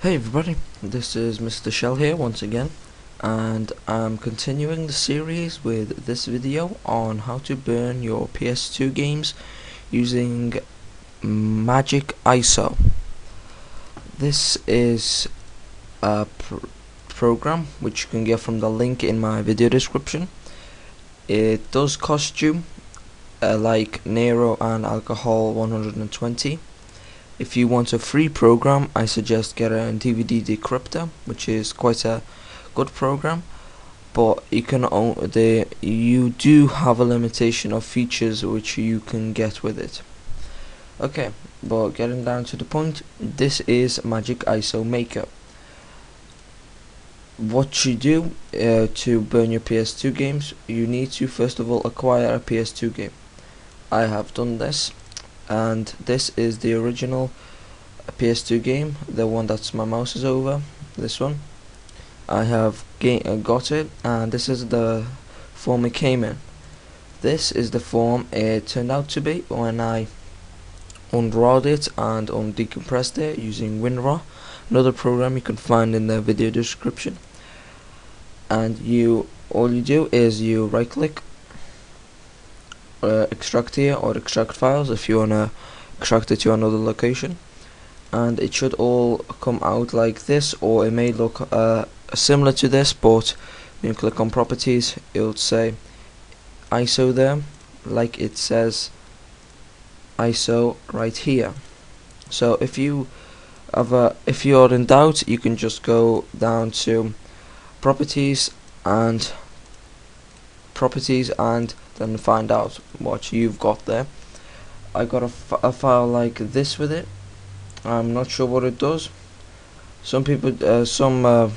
Hey everybody, this is Mr. Shell here once again and I'm continuing the series with this video on how to burn your PS2 games using Magic ISO. This is a pr program which you can get from the link in my video description. It does cost you uh, like Nero and Alcohol 120 if you want a free program, I suggest get a DVD Decrypter, which is quite a good program. But you can the you do have a limitation of features which you can get with it. Okay, but getting down to the point, this is Magic ISO Maker. What you do uh, to burn your PS2 games, you need to first of all acquire a PS2 game. I have done this and this is the original PS2 game the one that's my mouse is over this one. I have uh, got it and this is the form it came in. This is the form it turned out to be when I unrawed it and undecompressed it using WinRAR another program you can find in the video description. And you all you do is you right click uh, extract here or extract files if you wanna extract it to another location. And it should all come out like this or it may look uh, similar to this but when you click on properties it will say ISO there like it says ISO right here. So if you have a, if you're in doubt you can just go down to properties and properties and then find out what you've got there. I got a, a file like this with it. I'm not sure what it does. Some people uh, some uh,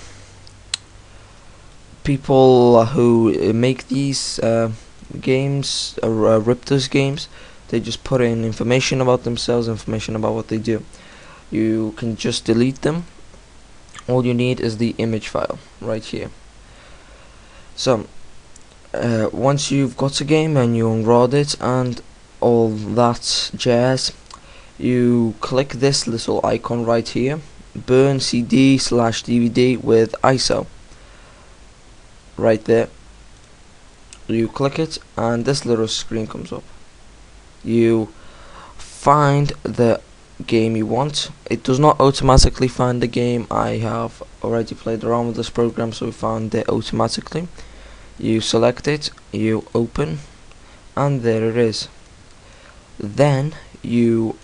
people who make these uh, games uh, Riptos games they just put in information about themselves information about what they do. You can just delete them. All you need is the image file right here. So uh, once you've got a game and you unrolled it and all that jazz you click this little icon right here burn CD slash DVD with ISO right there. You click it and this little screen comes up. You find the game you want. It does not automatically find the game. I have already played around with this program so we found it automatically you select it you open and there it is. Then you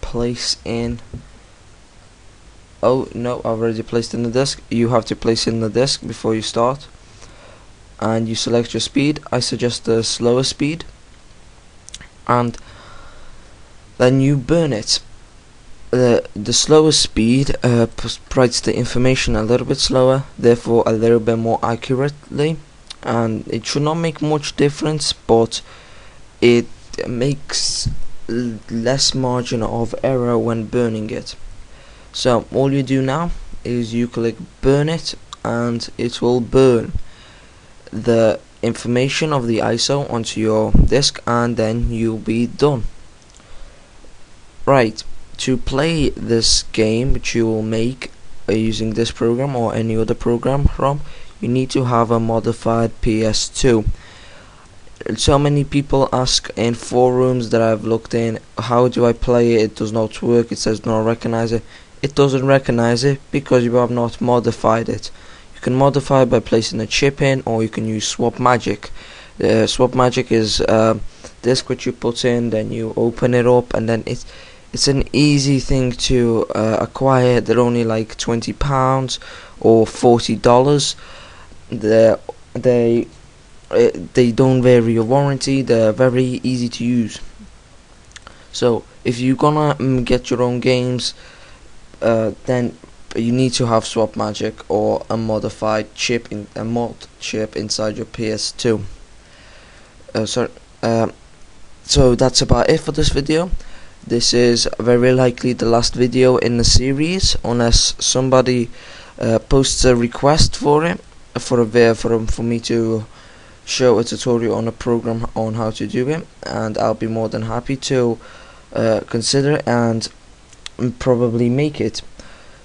place in oh no I've already placed in the disk. You have to place in the disk before you start. And you select your speed. I suggest the slower speed. And then you burn it. The the slower speed uh, provides the information a little bit slower therefore a little bit more accurately and it should not make much difference but it makes less margin of error when burning it. So all you do now is you click burn it and it will burn the information of the ISO onto your disk and then you'll be done. Right to play this game which you will make uh, using this program or any other program from you need to have a modified PS2 so many people ask in forums that I've looked in how do I play it? It does not work. It says not recognize it. It doesn't recognize it because you have not modified it. You can modify by placing a chip in or you can use swap magic. Uh, swap magic is uh, disk which you put in then you open it up and then it's it's an easy thing to uh, acquire. They're only like 20 pounds or 40 dollars they they uh, they don't vary your warranty they're very easy to use. So if you're gonna um, get your own games uh, then you need to have swap magic or a modified chip in a mod chip inside your PS2 uh, sorry uh, so that's about it for this video. This is very likely the last video in the series unless somebody uh, posts a request for it for a for for me to show a tutorial on a program on how to do it and I'll be more than happy to uh, consider and probably make it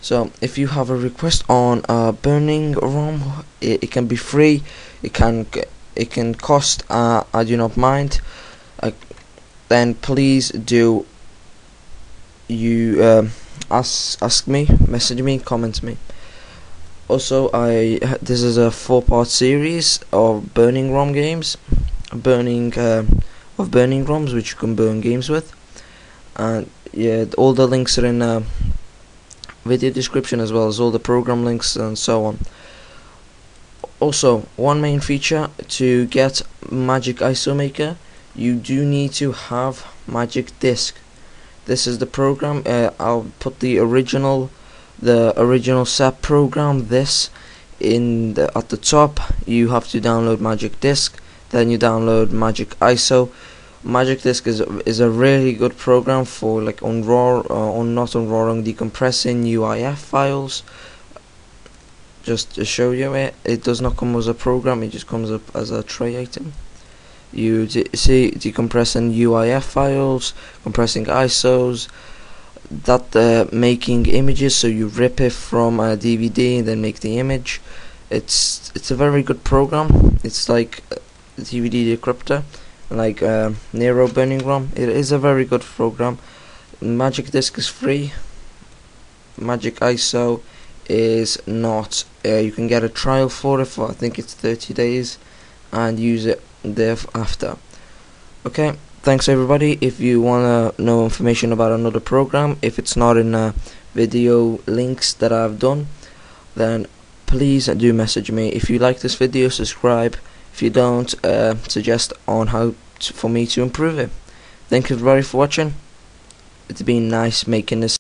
So if you have a request on burning ROM, it, it can be free. It can it can cost. Uh, I do not mind. Uh, then please do you um, ask ask me, message me, comment me. Also, I this is a four-part series of burning ROM games, burning uh, of burning ROMs which you can burn games with, and yeah, all the links are in video description as well as all the program links and so on. Also, one main feature to get Magic ISO Maker, you do need to have Magic Disc. This is the program. Uh, I'll put the original, the original set program. This in the, at the top. You have to download Magic Disc. Then you download Magic ISO. Magic Disc is is a really good program for like on raw uh, on not on raw decompressing UIF files. Just to show you it, it does not come as a program. It just comes up as a tray item. You see decompressing UIF files, compressing ISOs, that uh, making images. So you rip it from a DVD and then make the image. It's it's a very good program. It's like DVD Decrypter like uh, Nero Burning ROM. It is a very good program. Magic Disc is free. Magic ISO is not. Uh, you can get a trial for it for I think it's 30 days, and use it thereafter. Okay, thanks everybody. If you wanna know information about another program, if it's not in the video links that I've done, then please do message me. If you like this video, subscribe if you don't uh, suggest on how to, for me to improve it. Thank you very for watching. It's been nice making this